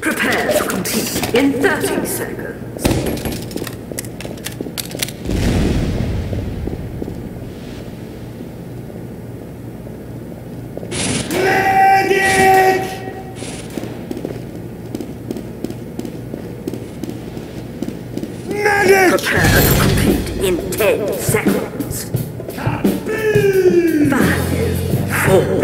Prepare to compete in 30 seconds. To compete in 10 seconds. Five, four,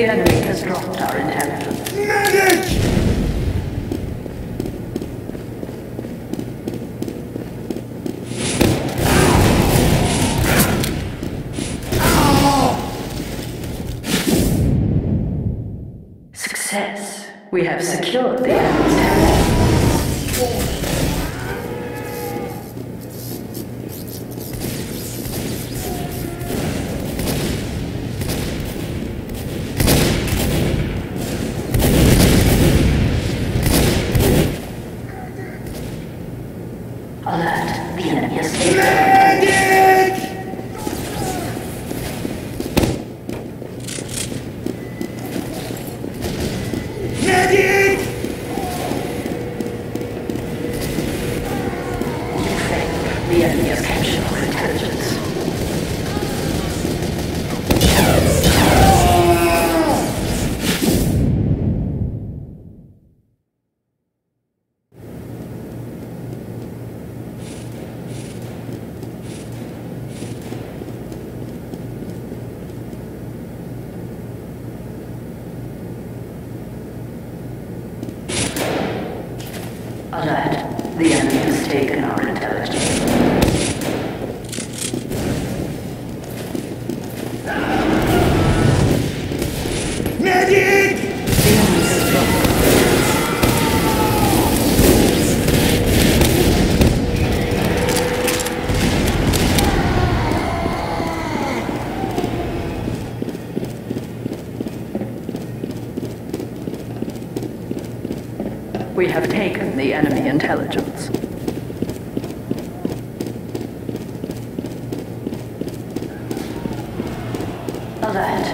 The enemy has dropped our intelligence. Medic! Success. We have secured the enemy Alert. The enemy has taken our intelligence. We have taken the enemy intelligence. Alert.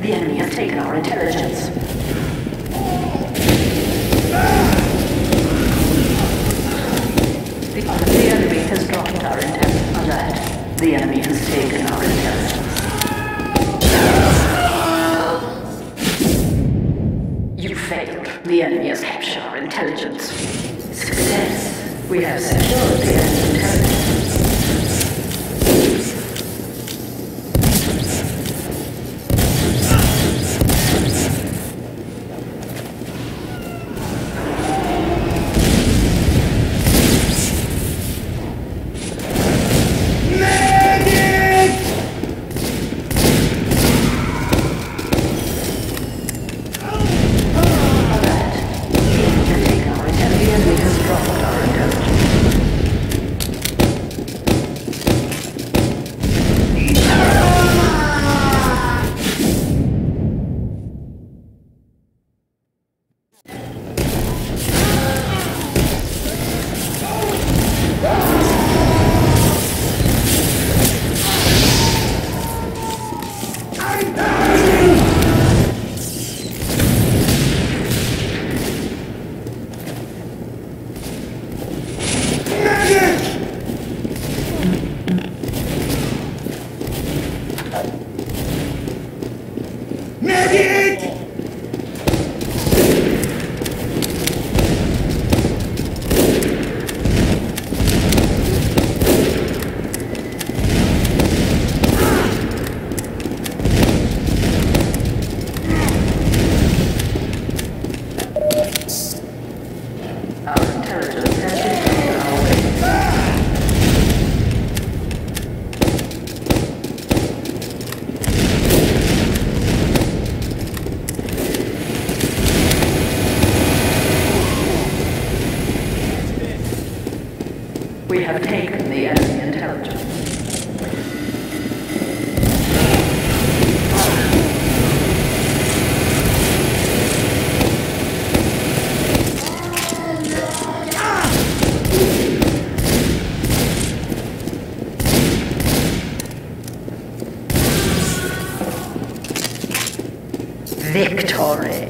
The enemy has taken our intelligence. The, enemy has dropped our intelligence. Alert. The enemy has taken our intelligence. You failed. The enemy has captured intelligence. Success. We have secured the enemy We have taken the enemy victory.